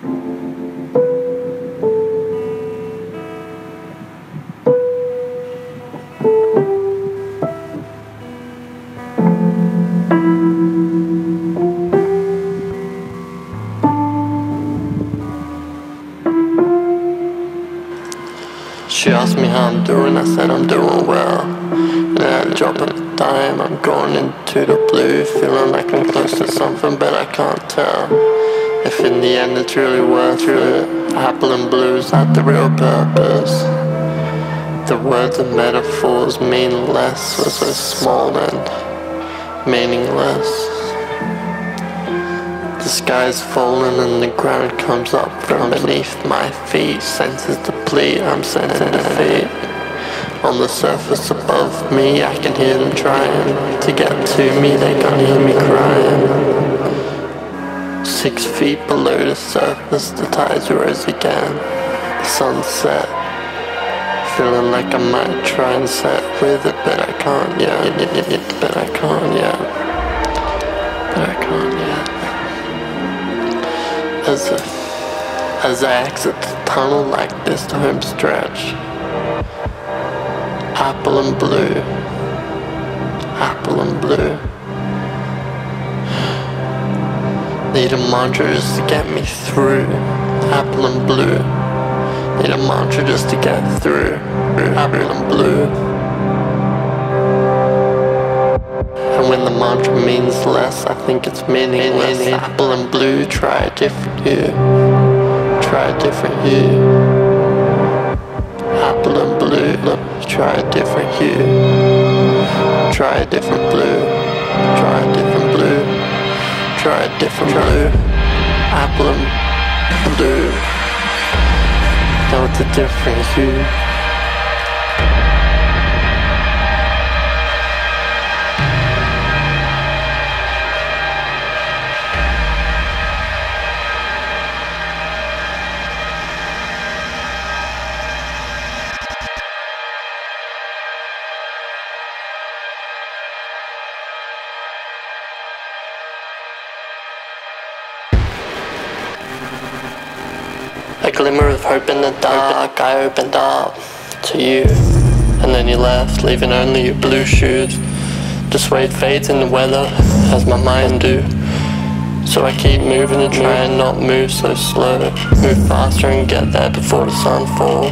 She asked me how I'm doing, I said I'm doing well. At a drop of a dime, I'm going into the blue, feeling like I'm close to something, but I can't tell. If in the end it's really worth it, apple and blues not the real purpose. The words and metaphors mean less, so so small and meaningless. The sky's fallen and the ground comes up from beneath my feet. Senses deplete, I'm sensing defeat. On the surface above me, I can hear them trying to get to me. They can't hear me crying. Six feet below the surface, the tides rose again. The sun set. Feeling like I might try and set with it, but I can't yet. But I can't yet. But I can't yet as if as I exit the tunnel like this home stretch. Apple and blue. Apple and blue. Need a mantra just to get me through. Apple and blue. Need a mantra just to get through. Apple and blue. And when the mantra means less, I think it's meaningless. Apple and blue, try a different hue. Try a different hue. Apple and blue, try a different hue. Try a different blue. Try a different blue. Try a different blue. Apple and blue. It's a different hue. A glimmer of hope in the dark, I opened up to you. And then you left, leaving only your blue shoes. The suede fades in the weather, as my mind do. So I keep moving and try and not move so slow. Move faster and get there before the sun falls.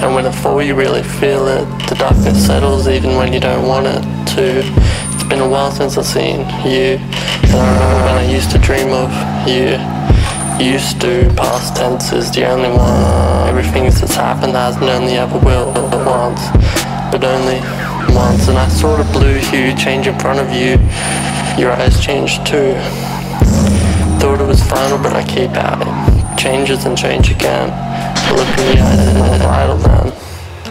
And when it falls, you really feel it. The darkness settles even when you don't want it to. It's been a while since I've seen you. And I remember when I used to dream of you. Used to, past tense is the only one. Everything that's happened hasn't only ever will, but once. But only once. And I saw the blue hue change in front of you. Your eyes changed too. Thought it was final, but I keep at it. Changes and change again. A look in the eyes is more vital than.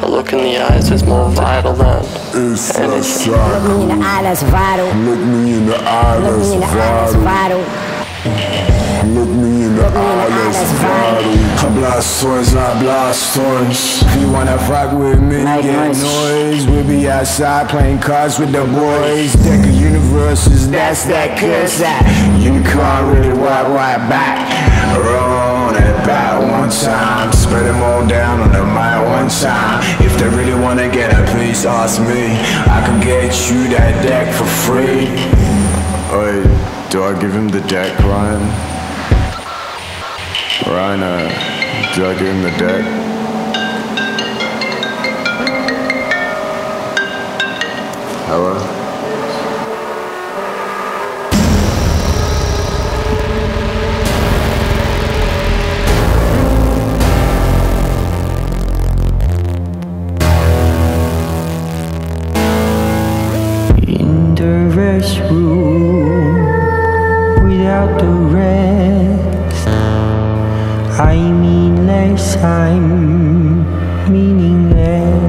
A look in the eyes is more vital than. It's a anything. Look me in the eye, that's vital. Look me in the eye, Look me in the eye, that's vital. Me in. I blast swords, I blast thorns. If you wanna fuck with me, get noise. We be outside playing cards with the boys. Deck of universes, that's that curse. That unicorn really wide, wide back. Roll it back one time. Spread them all down on the mic one time. If they really wanna get a piece, ask me. I can get you that deck for free. Wait, do I give him the deck, Ryan? Ryan, uh, do I give him the deck? Hello? In the restroom without the rest. I mean less, I'm meaningless.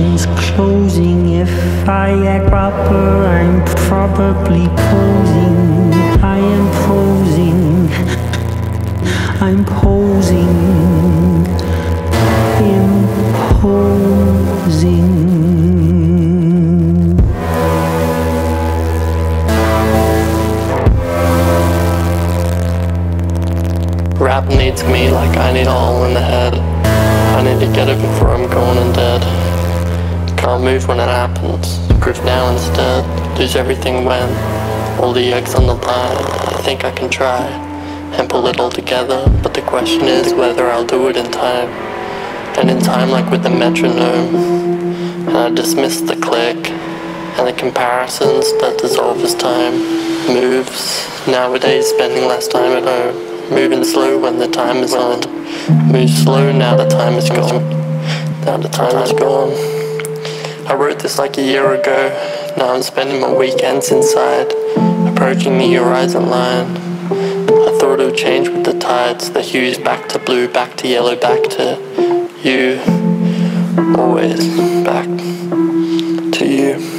Conversations closing. If I act proper, I'm probably posing. I am posing. I'm posing. Imposing. Rap needs me like I need all in the head. I need to get it before I'm going and dead. Can't move when it happens. Groove now instead. Lose everything when all the eggs on the line. I think I can try and pull it all together. But the question is whether I'll do it in time. And in time, like with the metronome. And I dismiss the click and the comparisons that dissolve as time moves. Nowadays, spending less time at home. Moving slow when the time is on. Move slow now the time is gone. Now the time is gone. I wrote this like a year ago. Now I'm spending my weekends inside, approaching the horizon line. I thought it would change with the tides, the hues back to blue, back to yellow, back to you. Always back to you.